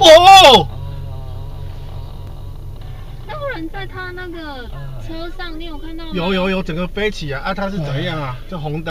哦。那个人在他那个车上你有看到吗？有有有整个飞起啊啊他是怎样啊？这红灯。